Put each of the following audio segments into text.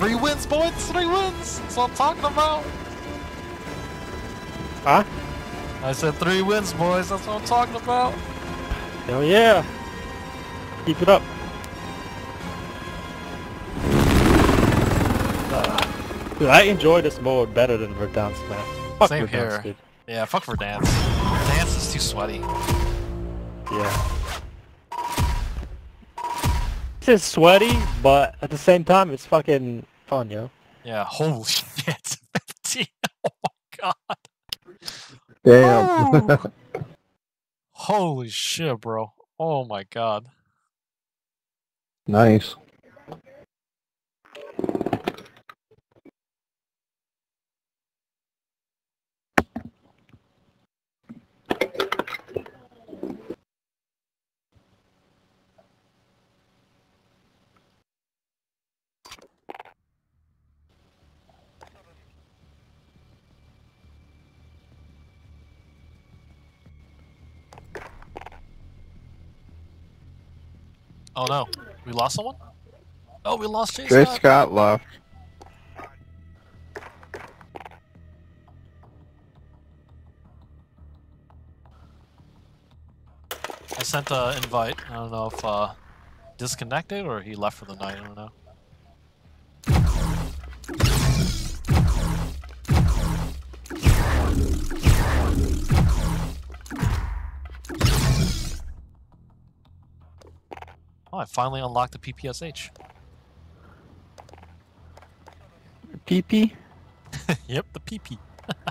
Three wins, boys. Three wins. That's what I'm talking about. Huh? I said three wins, boys. That's what I'm talking about. Hell yeah. Keep it up. Uh, dude, I enjoy this mode better than Verdansk, man. Fuck Same Verdansk, here. dude. Yeah, fuck Verdansk. Dance is too sweaty. Yeah. It's sweaty, but at the same time, it's fucking fun, yo. Yeah, holy shit. 15. Oh my god. Damn. Holy shit, bro. Oh my god. nice. Oh no. We lost someone? Oh, we lost Jay Jay Scott. Scott left. I sent an invite. I don't know if uh disconnected or he left for the night. I don't know. I finally unlocked the PPSH. PP? yep, the PP.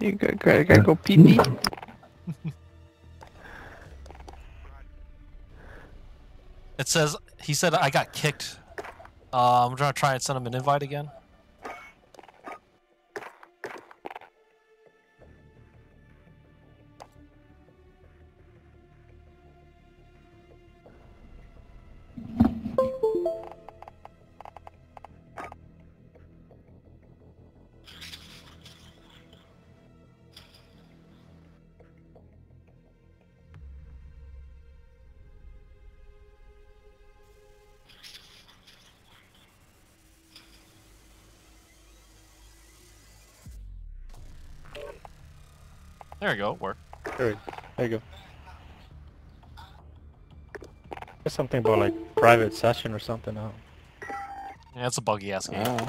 You gotta, gotta, gotta go PP? It says he said I got kicked. Uh, I'm gonna try and send him an invite again. There we go. It worked. There, there you go. There's something about like private session or something. Huh? Yeah, it's a buggy ass game. Oh.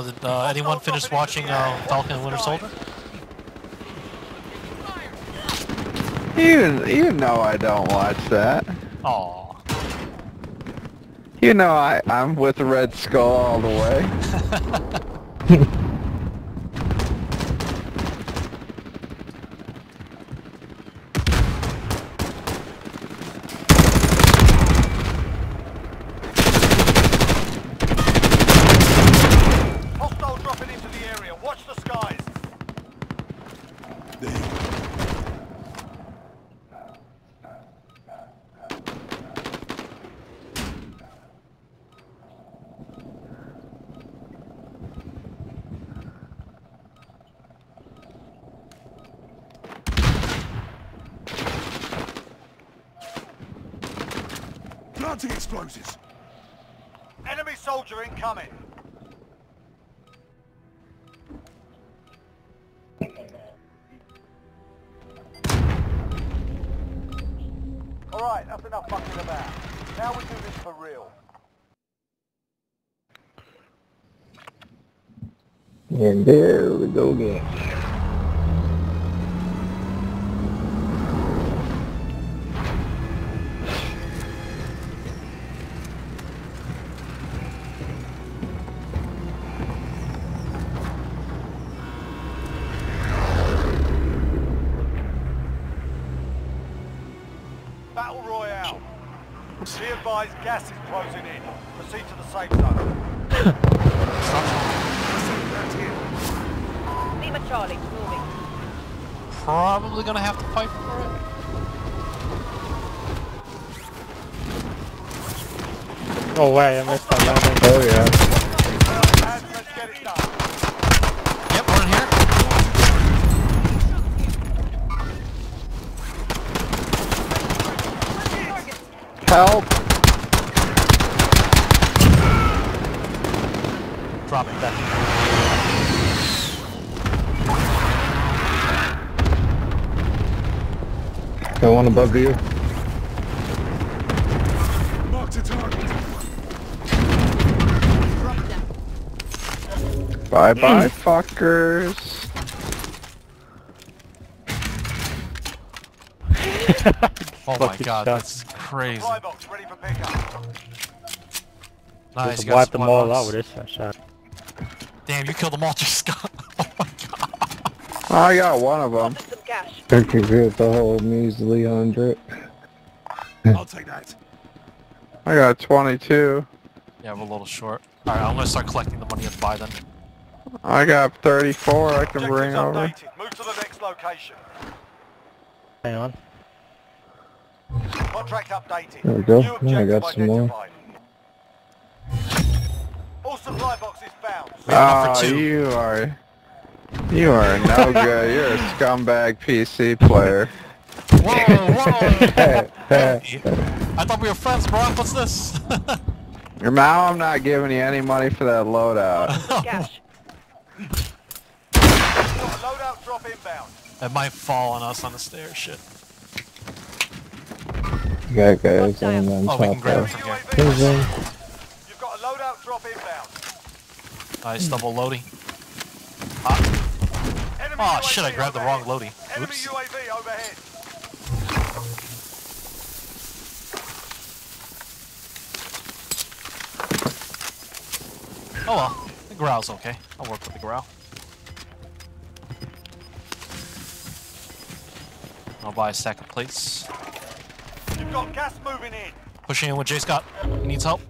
Oh, did uh, anyone finish watching uh, Falcon and Winter Soldier? You, you know I don't watch that. Aw. You know I, I'm with Red Skull all the way. Planting explosives. Enemy soldier incoming. Alright, that's enough fucking about. Now we do this for real. And there we go again. Battle Royale. Be advised, gas is closing in. Proceed to the safe zone. Lima Charlie, moving. Probably gonna have to fight for it. No way, I missed that landing. Oh yeah. And let's get it done. Yep, we're in here. Help! Drop it back. Got one above you. Marked a target. Bye bye, fuckers. Oh my god, stuff. that's crazy. Box ready for pickup. Nice, Just you got wipe them supply all box. out with this shot- shot. Damn, you killed them all, just Scott. Oh my god. I got one of them. Spotted some cash. Thank you the whole measly hundred. I'll take that. I got 22. Yeah, we're a little short. Alright, I'm gonna start collecting the money and buy them. I got 34 I can Objectives bring over. Move to the next location. Hang on. Contract updated. There we go. New Yeah, I got some more. identified. All supply boxes found. We Oh, you are... You are no good. You're a scumbag PC player. Whoa, whoa! I thought we were friends, bro. What's this? now I'm not giving you any money for that loadout. Some cash. Got a loadout drop inbound. it might fall on us on the stairs. Shit. Got guys on Hostile. on Oh, we can top grab of. it from here. UAV. You've got a loadout drop inbound. Nice double loading. Ah. Ah, Enemy Oh UAV shit, I grabbed the wrong overhead. loading. Enemy Oops. UAV overhead. Oh well, the Grau's okay. I'll work with the Grau. I'll buy a stack of plates. You've got gas moving in. Pushing in with J Scott. He needs help.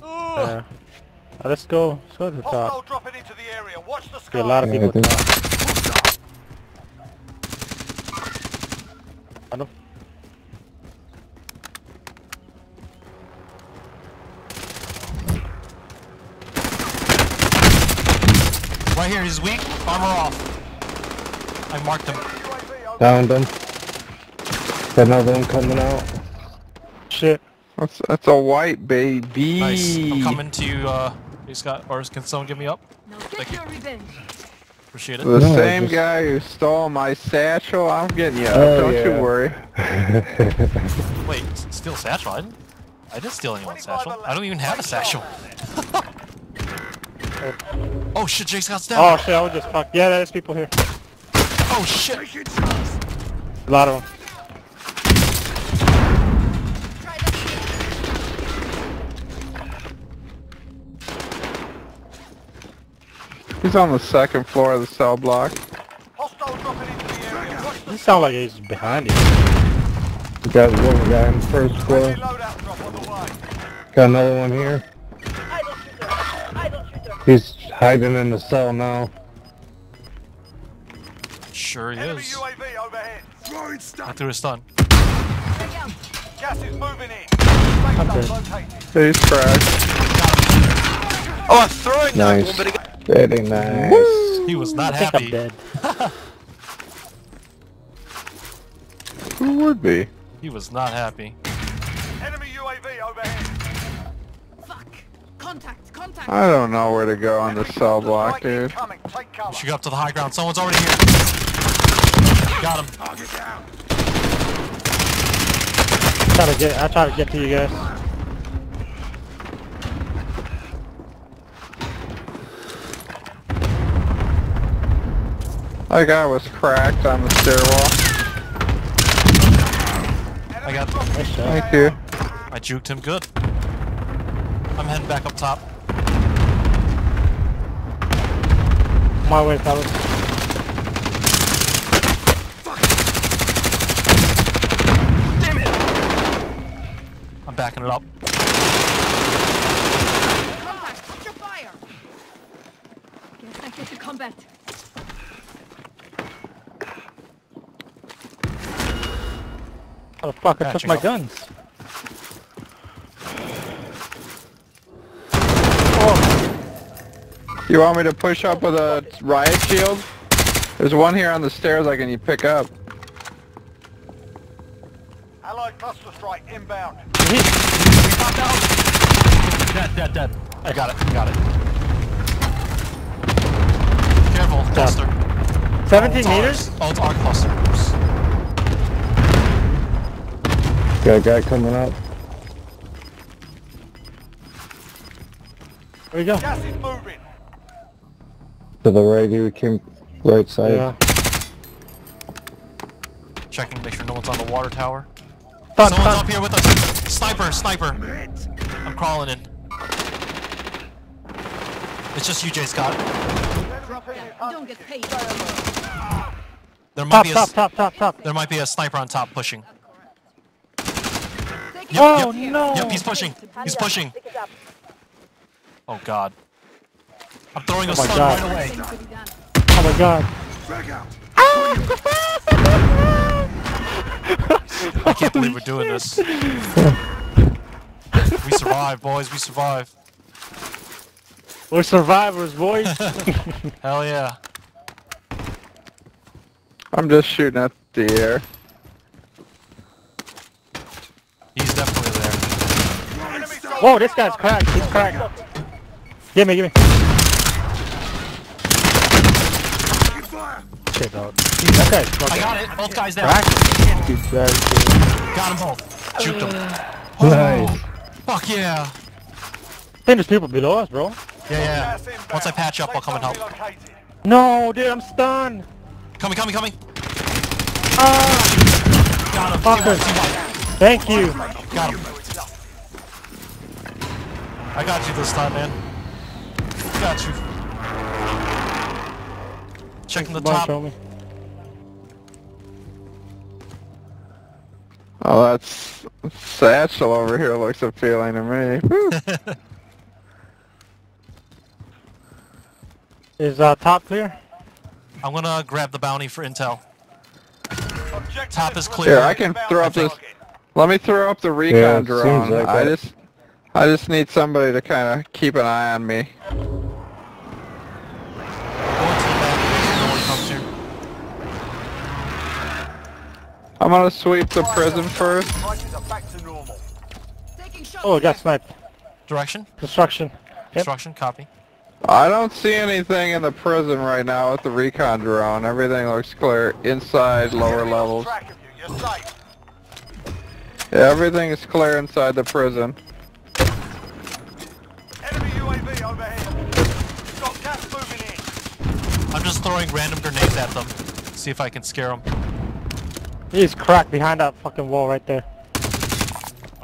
Yeah. Uh, let's go. Let's go to the Hostile top. dropping into the area. Watch the Be a lot of Yeah, I people at think- the top. I don't- Right here, he's weak. Armor off. I marked him. UAV over. Found him. Another one coming out. Shit. That's, that's a white baby. Nice. I'm coming to you, uh, J Scott. Or can someone give me up? Now Thank get you. your revenge. Appreciate it. The No, I same just- guy who stole my satchel, I'm getting you up, Oh, don't you worry. Wait, steal satchel? I didn't, I didn't steal anyone's satchel. I don't even have a satchel. oh shit, J Scott's down. Oh shit, I was just fuck. Yeah, there's people here. Oh shit. A lot of them. He's on the second floor of the cell block. Hostile dropping into the area. Watch the This sound like he's behind you. We got one guy in the first floor. loadout drop on the way. Got another one here. Idle shooter. Idle shooter. He's hiding in the cell now. Sure he is. UAV I threw a stun. Gas is moving in. Safe zone He's cracked. Oh, I'm throwing that one, but it got Very nice. He was not I think I'm happy. dead. Who would be? He was not happy. Enemy UAV overhead. Fuck. Contact. Contact. I don't know where to go on the cell block, strike dude. incoming. Take cover. You should go up to the high ground. Someone's already here. Got him. Target down. Try to get. I try to get to you guys. That guy was cracked on the stairwell. I got. Nice shot. Thank you. I juked him good. I'm heading back up top. My way, fellas. I'm backing it up. Contact! Put your fire! Guess I get to combat. How the fuck I took Patching my up. guns? Oh. You want me to push up with a riot shield? There's one here on the stairs I can you pick up. Allied cluster strike inbound. Dead, dead, dead. I got it, got it. Careful, cluster. 17 It's meters? ours. Oh, it's our cluster. Got a guy coming up. Where we go? Gas is moving. To the right, he came right side. Yeah. Checking, make sure no one's on the water tower. Stun, Someone's stun. up here with us. Sniper, sniper. I'm crawling in. It's just you, J. Scott. Drop that. You don't get paid. There might Top, be a top, top, top, top. there might be a sniper on top pushing. Take it Oh yep. no! Yep, he's pushing. He's pushing. Oh god. I'm throwing a Oh my stun God. right away. Things to be done. Oh my god. I can't believe we're doing this. We survived, boys. We survived. We're survivors, boys. Hell yeah. I'm just shooting at the air. He's definitely there. Enemy soldier Whoa, this guy's cracked. He's cracked. Give me, give me. Taking fire. Shit, dog. That guy's I got it. Both guys down. cracked. Dude, that is- Got them both. Juked them. Nice. Fuck yeah. I think there's people below us, bro. Yeah, yeah. Once I patch up, I'll come and help. Safe zone relocated. No, dude, I'm stunned. Coming, coming, coming. Ah, Got him. Fucker. Thank you. Got him. I got you this time, man. Got you. Checking the Bunch, top. homie. Oh, that's Satchel over here looks appealing to me. Is uh, top clear? I'm gonna grab the bounty for intel. Objective Top is clear. Here, I can throw up target. this- Let me throw up the Yeah, recon it seems drone. like I that. just, I just need somebody to kind of keep an eye on me. Go into the back. No one comes here. I'm gonna sweep the prison first. Prices are back to normal. Taking shots. Oh, I got sniped. Direction. Construction. Yep. Instruction. Copy. I don't see anything in the prison right now with the recon drone. Everything looks clear inside lower levels. Track of you. You're safe. Yeah, everything is clear inside the prison. Throwing random grenades at them. See if I can scare them. He's cracked behind that fucking wall right there.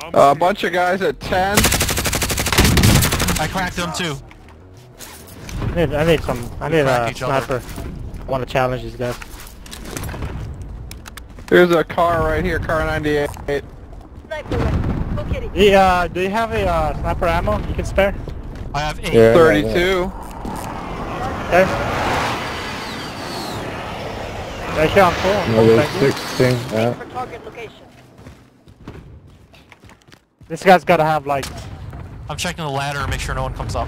Uh, a bunch of guys at 10. I cracked them too. I need, I need some. I need a each other. sniper. I want to challenge these guys. There's a car right here, Kar98. Sniper rifle. Go get it. Yeah, uh, do you have a uh, sniper ammo you can spare? I have eight. Yeah. 32. Okay. Right here on full. Another Thank 16. Yeah. For target location. This guy's gotta have like. I'm checking the ladder and make sure no one comes up.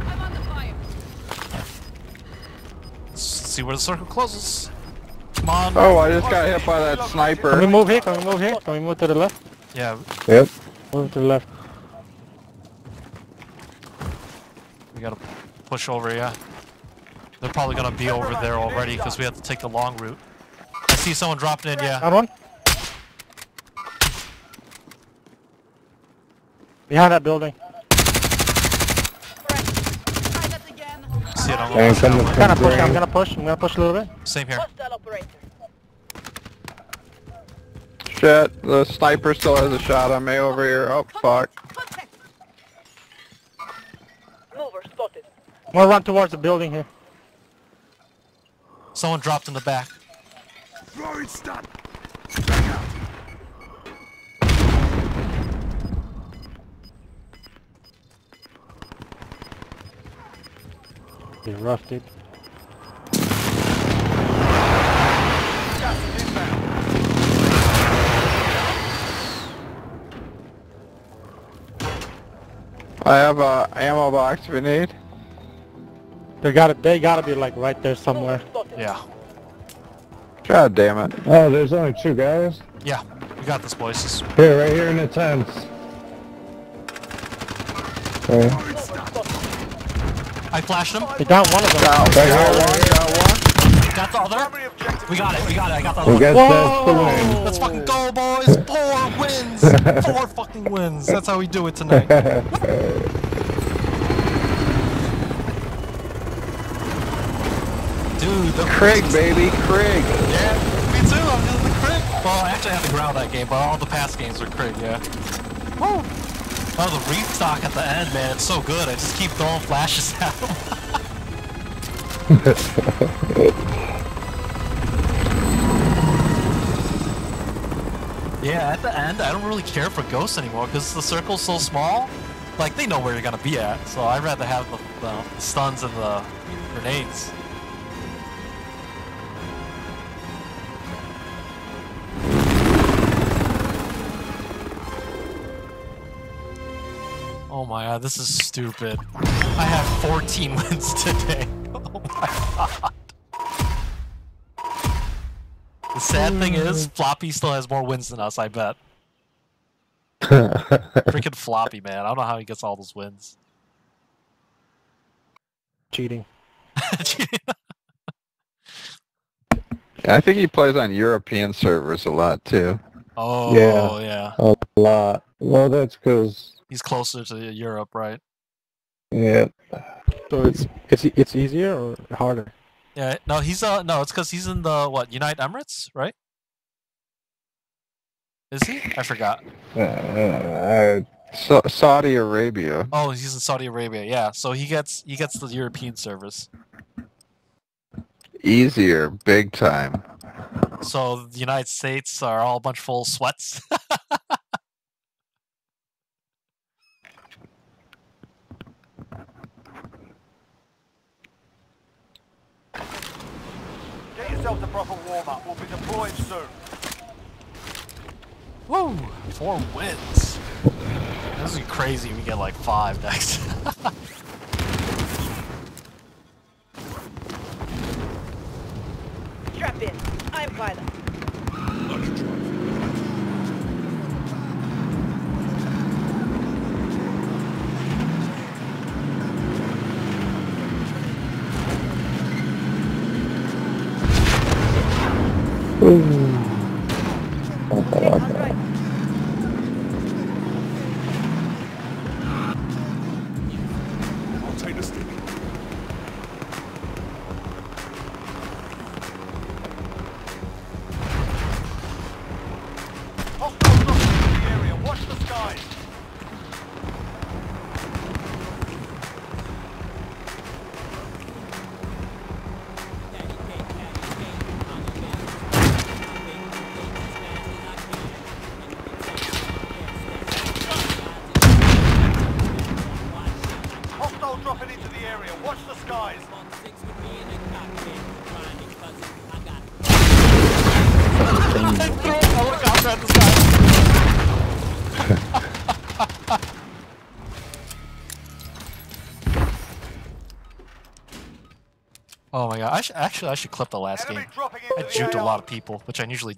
I'm under fire. Let's see where the circle closes. Come on. Oh, I just got hit by that sniper. Can we move here? Can we move here? Can we move to the left? Yeah, Yep. Move to the left. we gotta push over, yeah. They're probably gonna be over there already because we have to take the long route. I see someone dropping in, yeah. Got one. Behind that building. Try that again. See it on And the coming I'm gonna push. I'm gonna push. I'm gonna push a little bit. Same here. Hostile operator. Shit, the sniper still has a shot on me over here. Oh, fuck. Contact. Mover spotted. I'm gonna run towards the building here. Someone dropped in the back. Throwing stun. Back out. Be rough, dude. Gas is inbound. I have a ammo box if you need. They gotta. They gotta be like right there somewhere. Yeah. God damn it. Oh, there's only two guys. Yeah. We got this, boys. Here, right here in the tents. Okay. I flashed him. They down one of them. Got, Right got here, one, got one. Got the other. We got it. We got it. I got the other We one. got that's the win. Let's fucking go, boys! Four wins! Four fucking wins. That's how we do it tonight. Dude, the Krig, baby, Krig. Yeah, me too. I'm using the crit. Well, I actually, I had to ground that game, but all the past games are crit. Yeah. Woo. Oh, the restock at the end, man, it's so good. I just keep throwing flashes at them. yeah, at the end, I don't really care for ghosts anymore because the circle's so small. Like, they know where you're gonna be at, so I'd rather have the, the stuns and the grenades. Oh my god, this is stupid. I have 14 wins today. My god. The sad thing is, Floppy still has more wins than us, I bet. Freaking Floppy, man. I don't know how he gets all those wins. Cheating. I think he plays on European servers a lot too. oh, Yeah. yeah. A lot. Well, that's because, He's closer to Europe, right? Yeah. So it's it's it's easier or harder? Yeah, no, he's uh no, it's because he's in the what United Emirates, right? Is he? I forgot. Uh, uh, Sa- Saudi Arabia. Oh, he's in Saudi Arabia. Yeah, so he gets he gets the European service. Easier, big time. So the United States are all a bunch of full of sweats. Get yourself the proper warm-up. We'll be deploying soon. Woo! Four wins. This is crazy. We get like five next. Strap in. I'm pilot. Oh my god! I should actually I should clip the last Enemy game. I juked a lot of people, which I usually don't.